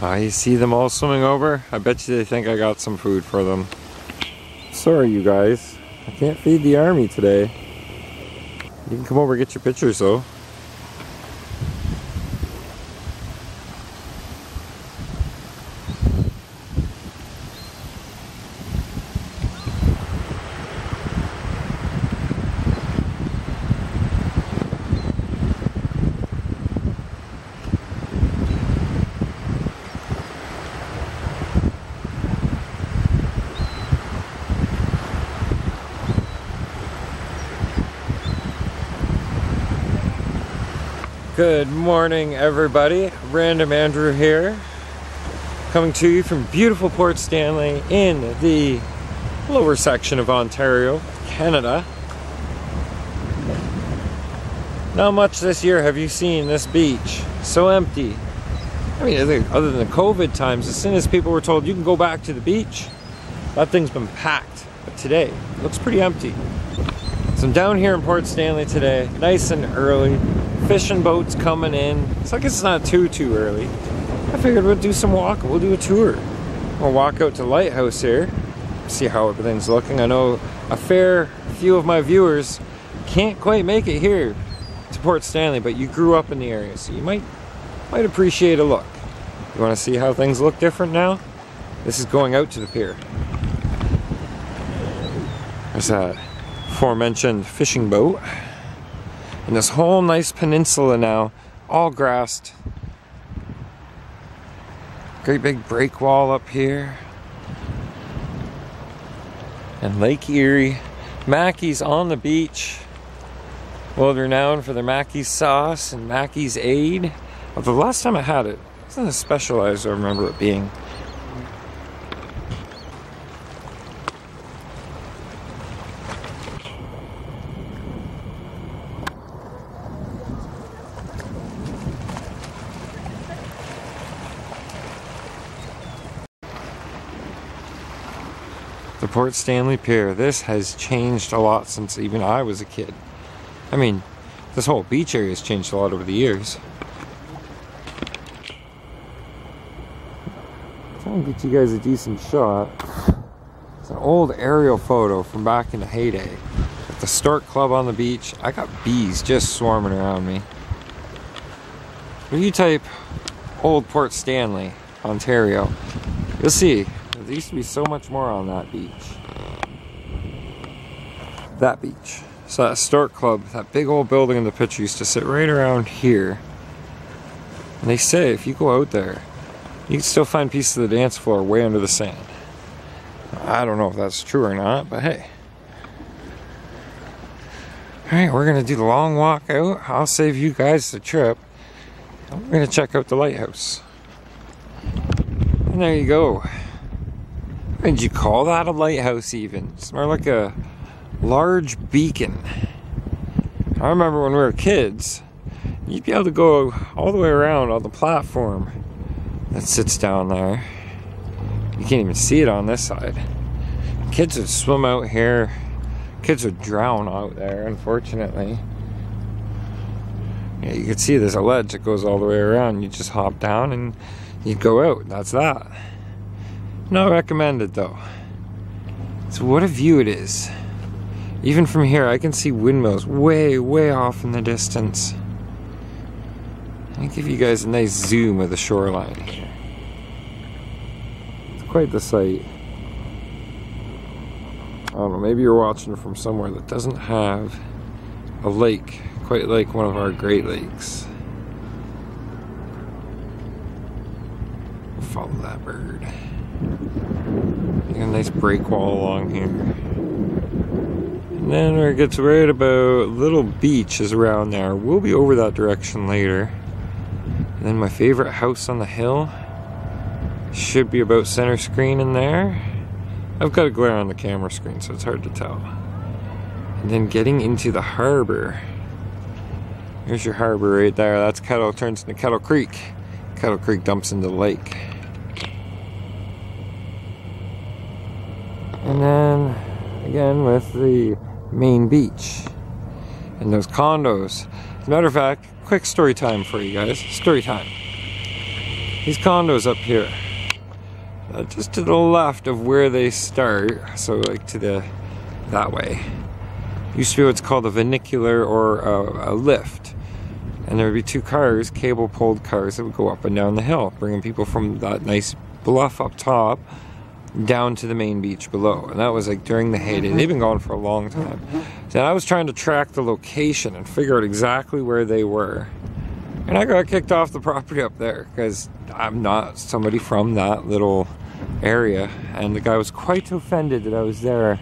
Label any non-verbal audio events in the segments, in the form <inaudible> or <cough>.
You see them all swimming over? I bet you they think I got some food for them. Sorry, you guys. I can't feed the army today. You can come over and get your pictures, though. Good morning, everybody. Random Andrew here, coming to you from beautiful Port Stanley in the lower section of Ontario, Canada. Not much this year have you seen this beach. So empty. I mean, other than the COVID times, as soon as people were told you can go back to the beach, that thing's been packed. But today, looks pretty empty. So I'm down here in Port Stanley today, nice and early fishing boats coming in. It's like it's not too, too early. I figured we'll do some walk. We'll do a tour. We'll walk out to Lighthouse here, see how everything's looking. I know a fair few of my viewers can't quite make it here to Port Stanley, but you grew up in the area, so you might might appreciate a look. You want to see how things look different now? This is going out to the pier. There's that aforementioned fishing boat. And this whole nice peninsula now, all grassed. Great big break wall up here. And Lake Erie. Mackie's on the beach. Well, renowned for their Mackie's sauce and Mackie's Aid. The last time I had it, it wasn't as special as I remember it being. Port Stanley Pier. This has changed a lot since even I was a kid. I mean, this whole beach area has changed a lot over the years. Trying to get you guys a decent shot. It's an old aerial photo from back in the heyday. At the Stork Club on the beach, I got bees just swarming around me. If you type Old Port Stanley, Ontario, you'll see there used to be so much more on that beach. That beach. So that Stork Club, that big old building in the picture used to sit right around here. And they say if you go out there, you can still find pieces of the dance floor way under the sand. I don't know if that's true or not, but hey. Alright, we're going to do the long walk out. I'll save you guys the trip. We're going to check out the lighthouse. And there you go. Would you call that a lighthouse even? It's more like a large beacon. I remember when we were kids, you'd be able to go all the way around on the platform that sits down there. You can't even see it on this side. Kids would swim out here. Kids would drown out there, unfortunately. Yeah, you can see there's a ledge that goes all the way around. You just hop down and you go out. That's that. Not recommended though. So what a view it is. Even from here, I can see windmills way, way off in the distance. Let me give you guys a nice zoom of the shoreline here. It's quite the sight. I don't know, maybe you're watching from somewhere that doesn't have a lake, quite like one of our Great Lakes. follow that bird nice break wall along here. And then where it gets right about Little Beach is around there. We'll be over that direction later. And then my favorite house on the hill should be about center screen in there. I've got a glare on the camera screen, so it's hard to tell. And then getting into the harbor. Here's your harbor right there. That's Kettle turns into Kettle Creek. Kettle Creek dumps into the lake. And then with the main beach and those condos. As a matter of fact, quick story time for you guys. Story time. These condos up here, uh, just to the left of where they start, so like to the that way, used to be what's called a vernacular or a, a lift. And there would be two cars, cable pulled cars, that would go up and down the hill, bringing people from that nice bluff up top down to the main beach below. And that was like during the heyday. They've been gone for a long time. So I was trying to track the location and figure out exactly where they were. And I got kicked off the <laughs> property up there because I'm not somebody from that little area. And the guy was quite offended that I was there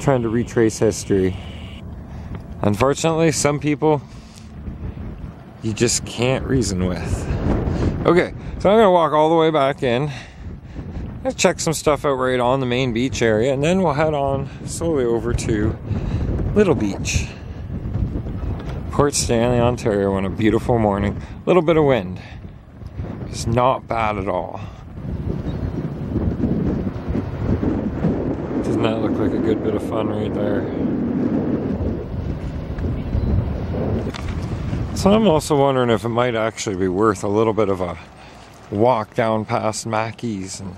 trying to retrace history. Unfortunately, some people you just can't reason with. Okay, so I'm gonna walk all the way back in. Let's check some stuff out right on the main beach area, and then we'll head on slowly over to Little Beach. Port Stanley, Ontario on a beautiful morning. A little bit of wind. It's not bad at all. Doesn't that look like a good bit of fun right there? So I'm also wondering if it might actually be worth a little bit of a walk down past Mackie's and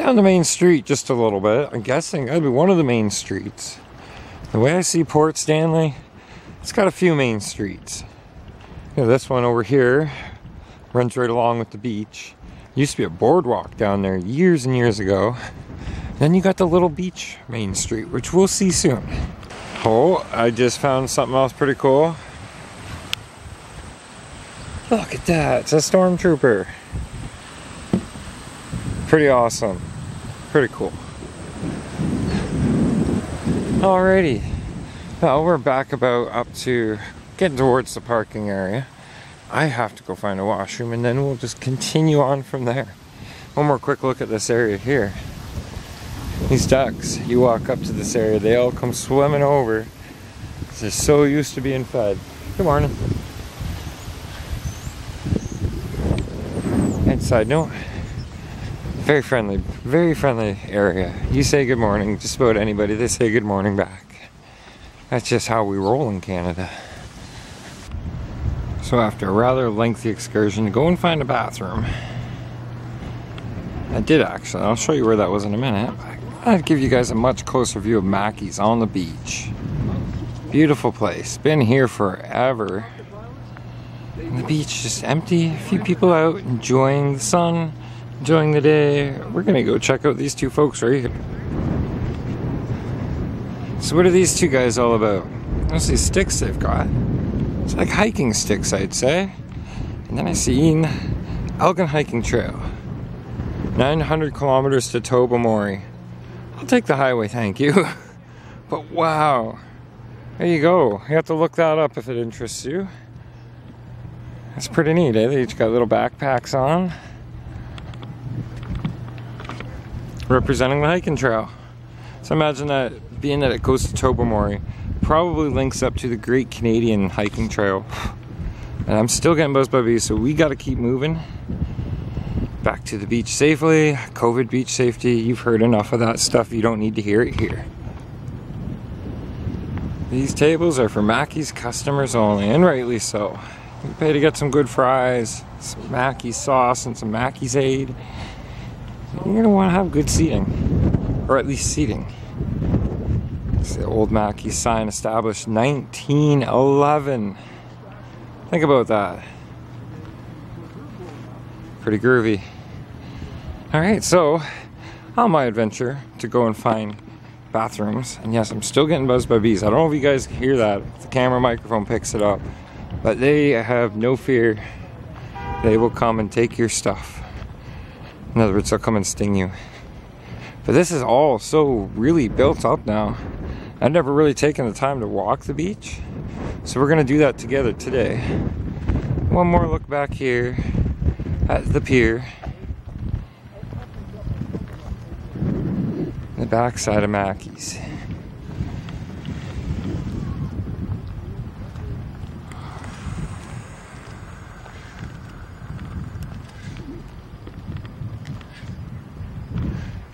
down the main street just a little bit. I'm guessing that'd be one of the main streets. The way I see Port Stanley, it's got a few main streets. You know, this one over here runs right along with the beach. Used to be a boardwalk down there years and years ago. Then you got the little beach main street, which we'll see soon. Oh, I just found something else pretty cool. Look at that, it's a stormtrooper. Pretty awesome. Pretty cool. Alrighty. Well, we're back about up to getting towards the parking area. I have to go find a washroom and then we'll just continue on from there. One more quick look at this area here. These ducks, you walk up to this area, they all come swimming over. They're so used to being fed. Good morning. And side note, very friendly, very friendly area. You say good morning, just about anybody, they say good morning back. That's just how we roll in Canada. So after a rather lengthy excursion to go and find a bathroom, I did actually, I'll show you where that was in a minute. I'd give you guys a much closer view of Mackie's on the beach. Beautiful place, been here forever. And the beach just empty, a few people out enjoying the sun, enjoying the day. We're gonna go check out these two folks right here. So what are these two guys all about? What's these sticks they've got? It's like hiking sticks, I'd say. And then I seen Elgin Hiking Trail. 900 kilometers to Tobermory. I'll take the highway, thank you. <laughs> but wow. There you go. You have to look that up if it interests you. That's pretty neat, eh? They each got little backpacks on. Representing the hiking trail. So imagine that being that it goes to Tobermory, probably links up to the Great Canadian Hiking Trail. And I'm still getting buzzed by bees, so we gotta keep moving back to the beach safely. COVID beach safety, you've heard enough of that stuff, you don't need to hear it here. These tables are for Mackie's customers only, and rightly so. You pay to get some good fries, some Mackie's sauce, and some Mackie's aid. You're gonna wanna have good seating, or at least seating. It's the old Mackie's sign established 1911. Think about that. Pretty groovy. Alright, so on my adventure to go and find bathrooms, and yes, I'm still getting buzzed by bees. I don't know if you guys hear that, the camera microphone picks it up, but they have no fear. They will come and take your stuff. In other words, they'll come and sting you. But this is all so really built up now. I've never really taken the time to walk the beach. So we're gonna do that together today. One more look back here at the pier. The backside of Mackie's.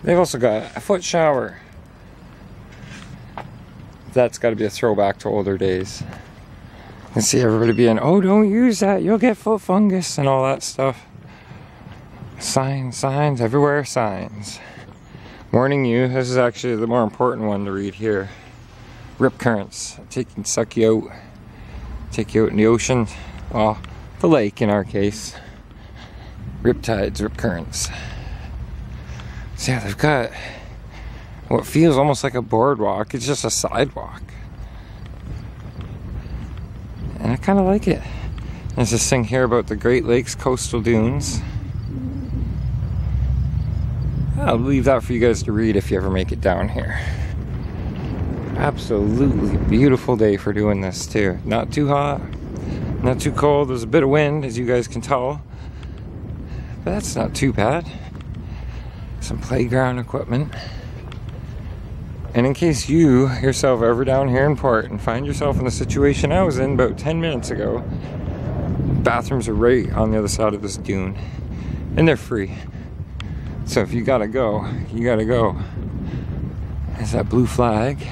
They've also got a foot shower that's got to be a throwback to older days. And see everybody being, oh, don't use that, you'll get foot fungus and all that stuff. Signs, signs, everywhere signs. Warning you, this is actually the more important one to read here. Rip currents, taking suck you out, take you out in the ocean, well, the lake in our case. Rip tides, rip currents. So yeah, they've got what feels almost like a boardwalk. It's just a sidewalk. And I kind of like it. There's this thing here about the Great Lakes coastal dunes. I'll leave that for you guys to read if you ever make it down here. Absolutely beautiful day for doing this too. Not too hot, not too cold. There's a bit of wind as you guys can tell. But that's not too bad. Some playground equipment. And in case you yourself ever down here in port and find yourself in the situation I was in about 10 minutes ago, bathrooms are right on the other side of this dune. And they're free. So if you gotta go, you gotta go. There's that blue flag.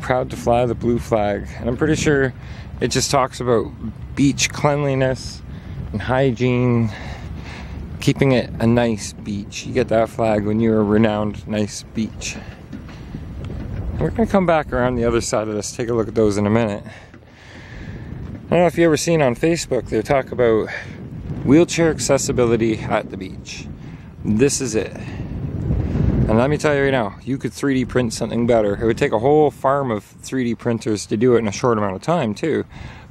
Proud to fly the blue flag. And I'm pretty sure it just talks about beach cleanliness and hygiene, keeping it a nice beach. You get that flag when you're a renowned nice beach. We're gonna come back around the other side of this, take a look at those in a minute. I don't know if you ever seen on Facebook, they talk about wheelchair accessibility at the beach. This is it. And let me tell you right now, you could 3D print something better. It would take a whole farm of 3D printers to do it in a short amount of time too.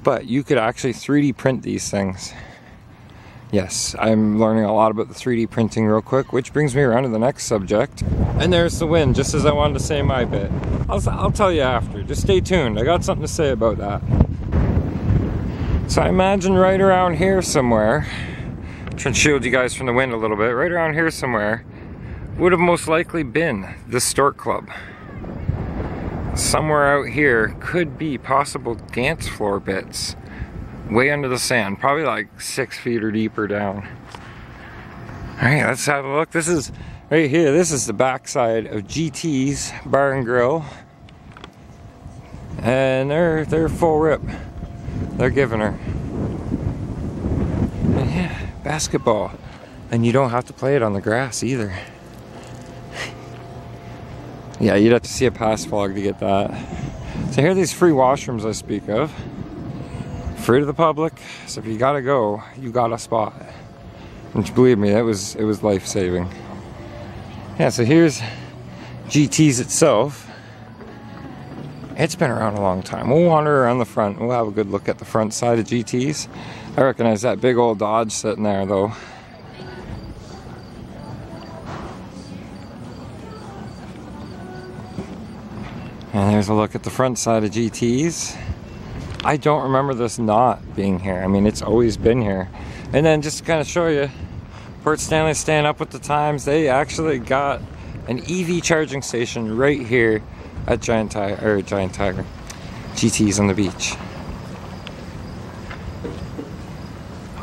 But you could actually 3D print these things. Yes, I'm learning a lot about the 3D printing real quick, which brings me around to the next subject. And there's the wind, just as I wanted to say my bit. I'll, I'll tell you after, just stay tuned. I got something to say about that. So I imagine right around here somewhere, trying to shield you guys from the wind a little bit, right around here somewhere, would have most likely been the Stork Club. Somewhere out here could be possible dance floor bits way under the sand, probably like six feet or deeper down. All right, let's have a look. This is right here. This is the backside of GT's Bar and Grill, and they're they're full rip. They're giving her. And yeah, basketball, and you don't have to play it on the grass either. yeah, you'd have to see a pass vlog to get that. So here are these free washrooms I speak of free to the public. So if you gotta go, you got a spot. And believe me, it was it was life saving. Yeah, so here's GT's itself. It's been around a long time. We'll wander around the front. We'll have a good look at the front side of GT's. I recognize that big old Dodge sitting there though. And there's a look at the front side of GT's. I don't remember this not being here. I mean, it's always been here. And then just to kind of show you, Port Stanley staying up with the times. They actually got an EV charging station right here at Giant Tiger, or Giant Tiger, GT's on the beach.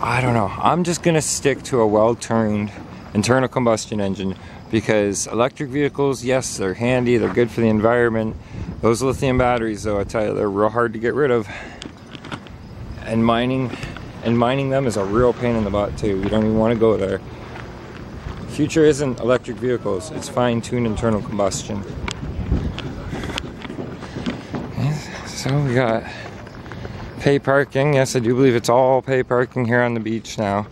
I don't know. I'm just gonna stick to a well-tuned internal combustion engine because electric vehicles, yes, they're handy, they're good for the environment. Those lithium batteries, though, I tell you, they're real hard to get rid of and mining and mining them is a real pain in the butt too. You don't even want to go there. Future isn't electric vehicles, it's fine-tuned internal combustion. So we got pay parking. Yes, I do believe it's all pay parking here on the beach now.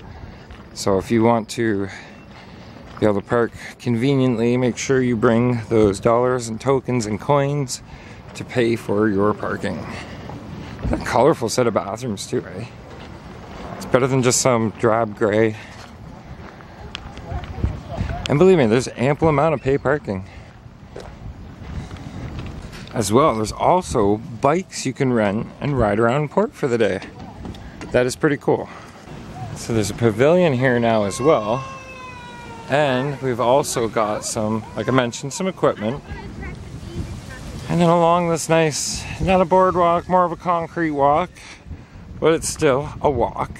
So if you want to be able to park conveniently, make sure you bring those dollars and tokens and coins to pay for your parking. A colorful set of bathrooms too, right? It's better than just some drab gray. And believe me, there's ample amount of pay parking. As well, there's also bikes you can rent and ride around port for the day. That is pretty cool. So there's a pavilion here now as well. And we've also got some, like I mentioned, some equipment and then along this nice, not a boardwalk, more of a concrete walk, but it's still a walk.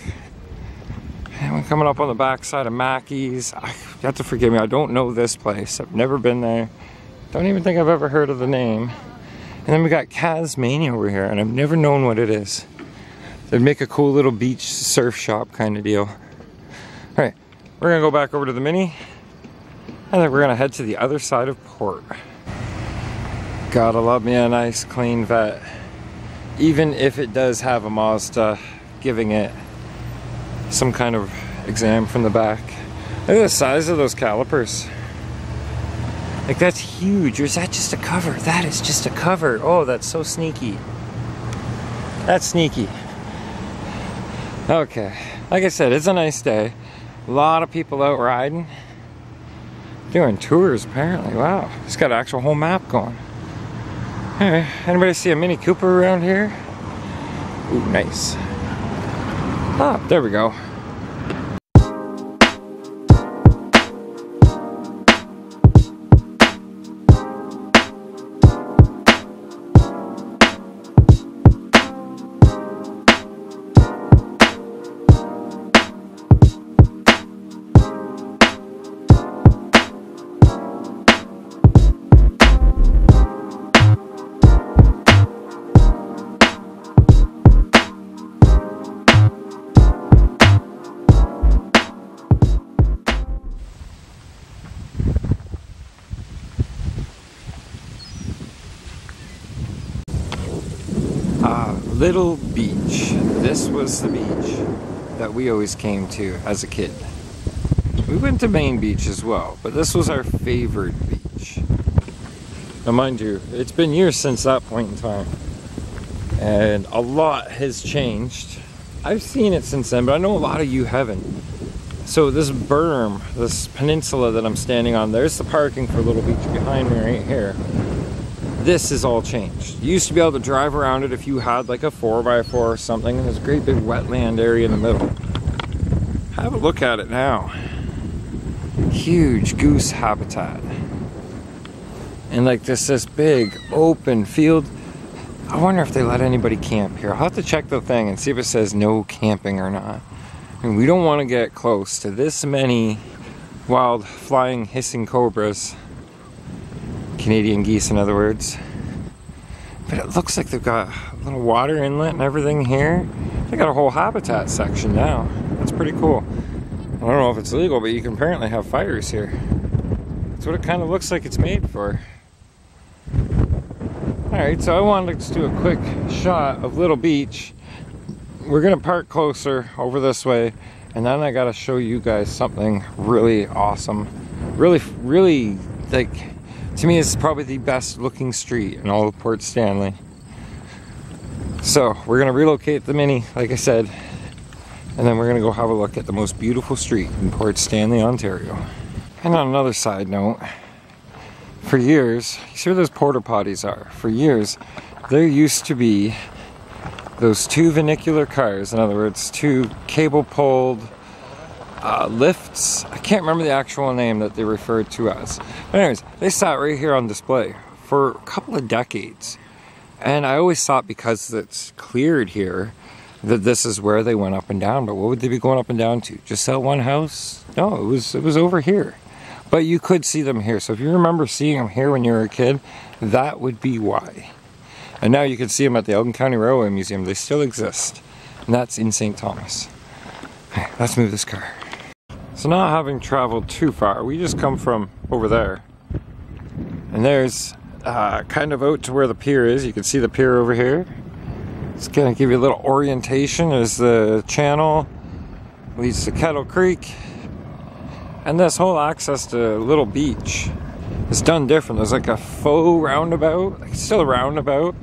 And we're coming up on the backside of Mackie's. You have to forgive me, I don't know this place. I've never been there. Don't even think I've ever heard of the name. And then we got Casmania over here, and I've never known what it is. They'd make a cool little beach surf shop kind of deal. We're gonna go back over to the Mini and then we're gonna head to the other side of port. Gotta love me a nice clean Vette. Even if it does have a Mazda giving it some kind of exam from the back. Look at the size of those calipers. Like that's huge, or is that just a cover? That is just a cover. Oh, that's so sneaky. That's sneaky. Okay, like I said, it's a nice day. A lot of people out riding. Doing tours apparently, wow. It's got an actual whole map going. Hey, anybody see a Mini Cooper around here? Ooh, nice. Ah, there we go. Little Beach. This was the beach that we always came to as a kid. We went to Main Beach as well, but this was our favorite beach. Now, mind you, it's been years since that point in time, and a lot has changed. I've seen it since then, but I know a lot of you haven't. So, this berm, this peninsula that I'm standing on, there's the parking for Little Beach behind me right here this is all changed. You used to be able to drive around it if you had like a 4x4 or something, and there's a great big wetland area in the middle. Have a look at it now. Huge goose habitat. And like this this big open field. I wonder if they let anybody camp here. I'll have to check the thing and see if it says no camping or not. Mean, we don't want to get close to this many wild flying hissing cobras Canadian geese, in other words. But it looks like they've got a little water inlet and everything here. They got a whole habitat section now. That's pretty cool. I don't know if it's legal, but you can apparently have fires here. That's what it kind of looks like it's made for. Alright, so I wanted to just do a quick shot of Little Beach. We're gonna park closer over this way, and then I gotta show you guys something really awesome. Really, really, like, to me, it's probably the best looking street in all of Port Stanley. So, we're gonna relocate the Mini, like I said, and then we're gonna go have a look at the most beautiful street in Port Stanley, Ontario. And on another side note, for years, you see where those porta potties are? For years, there used to be those two vernacular cars, in other words, two cable pulled uh, lifts. I can't remember the actual name that they referred to as. But anyways, they sat right here on display for a couple of decades. And I always thought because it's cleared here that this is where they went up and down. But what would they be going up and down to? Just sell one house? No, it was it was over here. But you could see them here. So if you remember seeing them here when you were a kid, that would be why. And now you can see them at the Elgin County Railway Museum. They still exist. And that's in St. Thomas. <sighs> Let's move this car. So not having traveled too far, we just come from over there. And there's uh, kind of out to where the pier is. You can see the pier over here. It's gonna give you a little orientation. as the channel, leads to Kettle Creek. And this whole access to Little Beach is done different. There's like a faux roundabout, like still a roundabout.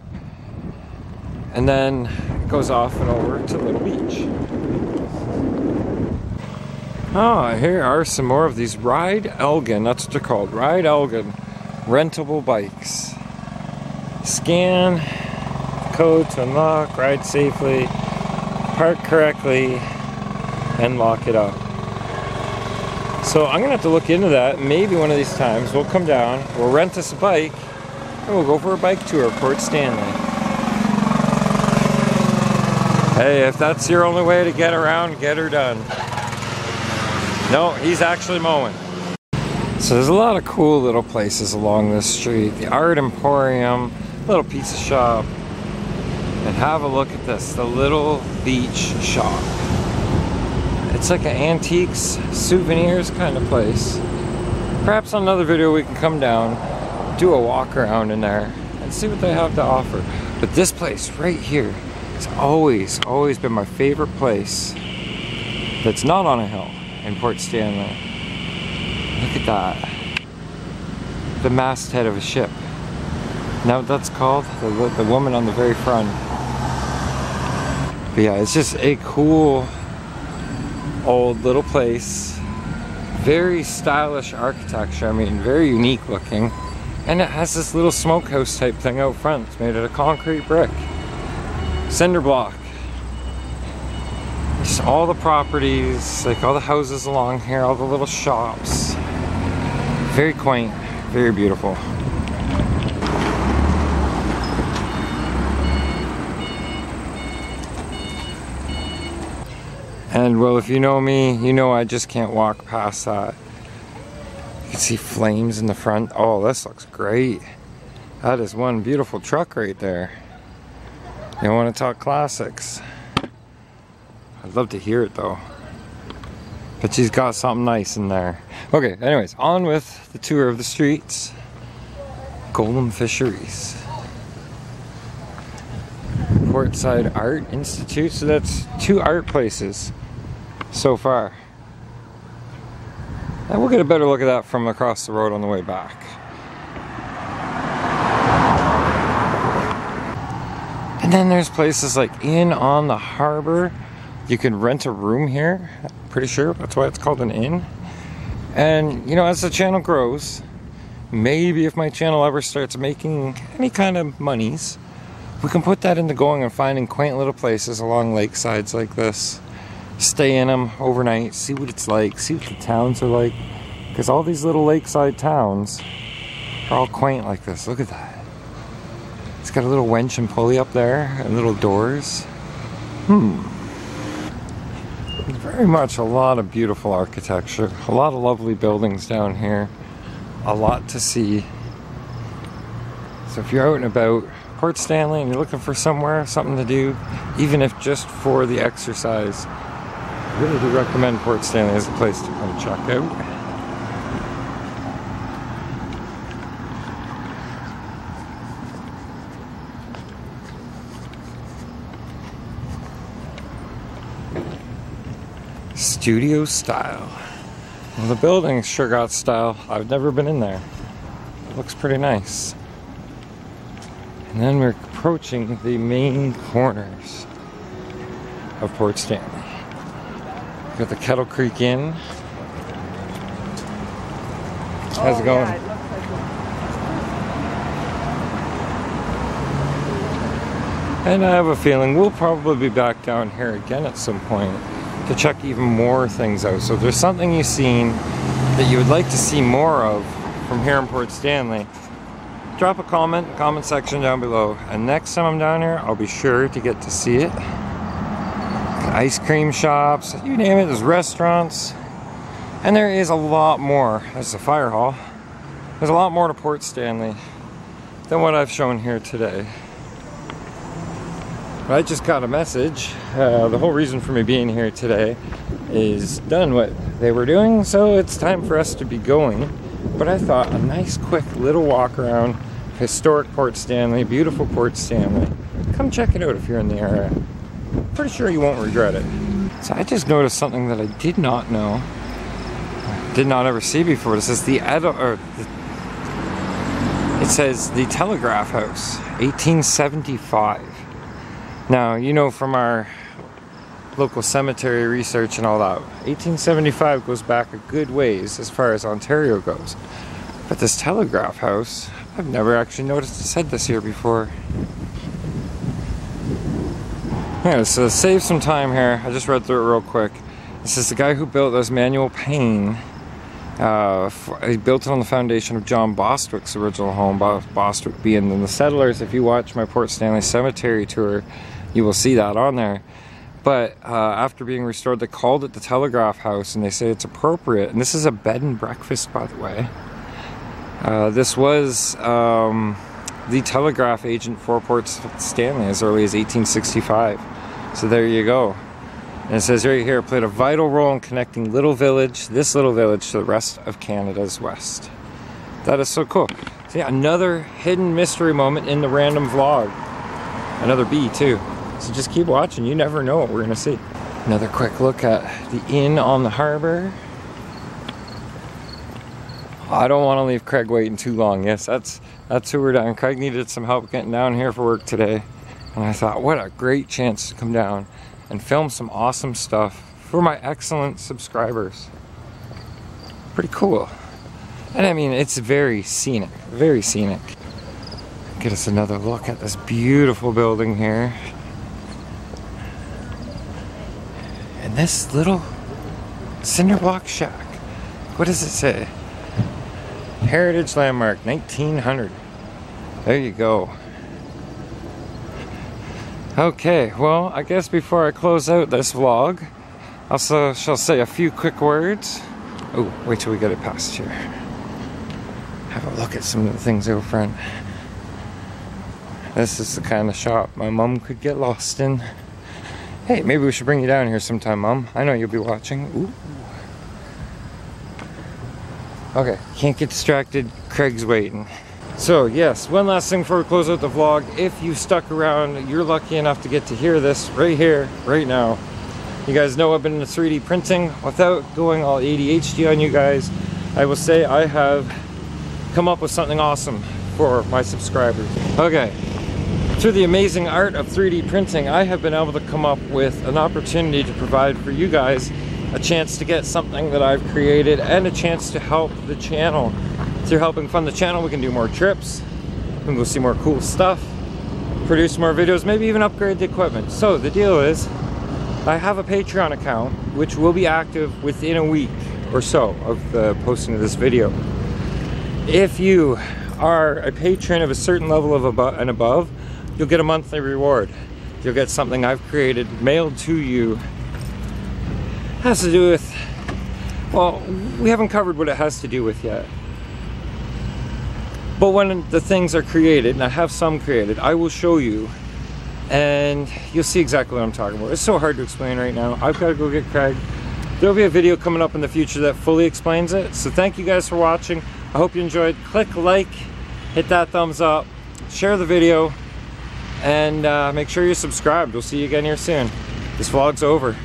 And then it goes off and over to Little Beach. Oh, here are some more of these Ride Elgin, that's what they're called, Ride Elgin rentable bikes. Scan code to unlock, ride safely, park correctly, and lock it up. So I'm gonna have to look into that. Maybe one of these times we'll come down, we'll rent us a bike, and we'll go for a bike tour of Port Stanley. Hey, if that's your only way to get around, get her done. No, he's actually mowing. So there's a lot of cool little places along this street. The Art Emporium, little pizza shop. And have a look at this, the Little Beach Shop. It's like an antiques, souvenirs kind of place. Perhaps on another video we can come down, do a walk around in there, and see what they have to offer. But this place right here, it's always, always been my favorite place that's not on a hill in Port Stanley. Look at that. The masthead of a ship. Now that's called? The, the woman on the very front. But yeah, it's just a cool old little place. Very stylish architecture. I mean, very unique looking. And it has this little smokehouse type thing out front. It's made out of concrete brick. Cinder block. All the properties, like all the houses along here, all the little shops. Very quaint, very beautiful. And well, if you know me, you know I just can't walk past that. You can see flames in the front. Oh, this looks great. That is one beautiful truck right there. You want to talk classics? I'd love to hear it though. But she's got something nice in there. Okay, anyways, on with the tour of the streets. Golem Fisheries. Portside Art Institute. So that's two art places so far. And we'll get a better look at that from across the road on the way back. And then there's places like Inn on the Harbor. You can rent a room here. Pretty sure that's why it's called an inn. And you know, as the channel grows, maybe if my channel ever starts making any kind of monies, we can put that into going and finding quaint little places along lakesides like this stay in them overnight, see what it's like, see what the towns are like. Because all these little lakeside towns are all quaint like this. Look at that. It's got a little wench and pulley up there and little doors. Hmm. Very much a lot of beautiful architecture, a lot of lovely buildings down here, a lot to see. So if you're out and about Port Stanley and you're looking for somewhere, something to do, even if just for the exercise, I really do recommend Port Stanley as a place to come check out. Studio style. Well, the building sure got style. I've never been in there. It looks pretty nice. And then we're approaching the main corners of Port Stanley. Got the Kettle Creek Inn. How's oh, it going? Yeah, and I have a feeling we'll probably be back down here again at some point to check even more things out. So if there's something you've seen that you would like to see more of from here in Port Stanley, drop a comment, comment section down below. And next time I'm down here, I'll be sure to get to see it ice cream shops, you name it, there's restaurants. And there is a lot more. There's a fire hall. There's a lot more to Port Stanley than what I've shown here today. I just got a message. Uh, the whole reason for me being here today is done what they were doing, so it's time for us to be going. But I thought a nice, quick little walk around historic Port Stanley, beautiful Port Stanley. Come check it out if you're in the area pretty sure you won't regret it. So I just noticed something that I did not know, did not ever see before. This is the, or the it says the Telegraph House, 1875. Now, you know from our local cemetery research and all that, 1875 goes back a good ways as far as Ontario goes. But this Telegraph House, I've never actually noticed it said this here before. Yeah, so save some time here, I just read through it real quick. This is the guy who built this manual Payne. Uh, he built it on the foundation of John Bostwick's original home, Bostwick being the settlers. If you watch my Port Stanley Cemetery tour, you will see that on there. But uh, after being restored, they called it the Telegraph House, and they say it's appropriate. And this is a bed and breakfast, by the way. Uh, this was um, the telegraph agent for Port Stanley as early as 1865. So there you go. And it says right here, played a vital role in connecting Little Village, this little village, to the rest of Canada's West. That is so cool. So yeah, another hidden mystery moment in the random vlog. Another bee too. So just keep watching, you never know what we're gonna see. Another quick look at the inn on the harbor. I don't want to leave Craig waiting too long. Yes, that's that's who we're down. Craig needed some help getting down here for work today. And I thought, what a great chance to come down and film some awesome stuff for my excellent subscribers. Pretty cool. And I mean, it's very scenic, very scenic. Get us another look at this beautiful building here. This little cinder block shack. What does it say? Heritage Landmark, 1900. There you go. Okay, well, I guess before I close out this vlog, I shall say a few quick words. Oh, wait till we get it past here. Have a look at some of the things out front. This is the kind of shop my mom could get lost in. Hey, maybe we should bring you down here sometime, mom. I know you'll be watching. Ooh. Okay, can't get distracted. Craig's waiting. So yes, one last thing before we close out the vlog. If you stuck around, you're lucky enough to get to hear this right here, right now. You guys know I've been into 3D printing. Without going all ADHD on you guys, I will say I have come up with something awesome for my subscribers. Okay, through the amazing art of 3D printing, I have been able to come up with an opportunity to provide for you guys a chance to get something that I've created and a chance to help the channel through helping fund the channel, we can do more trips, we can go see more cool stuff, produce more videos, maybe even upgrade the equipment. So the deal is, I have a Patreon account, which will be active within a week or so of the posting of this video. If you are a patron of a certain level of above and above, you'll get a monthly reward. You'll get something I've created mailed to you. It has to do with, well, we haven't covered what it has to do with yet. But when the things are created, and I have some created, I will show you and you'll see exactly what I'm talking about. It's so hard to explain right now. I've got to go get Craig. There'll be a video coming up in the future that fully explains it. So thank you guys for watching. I hope you enjoyed. Click like, hit that thumbs up, share the video, and uh, make sure you're subscribed. We'll see you again here soon. This vlog's over.